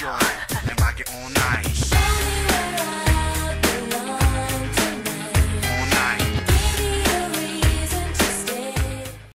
shine.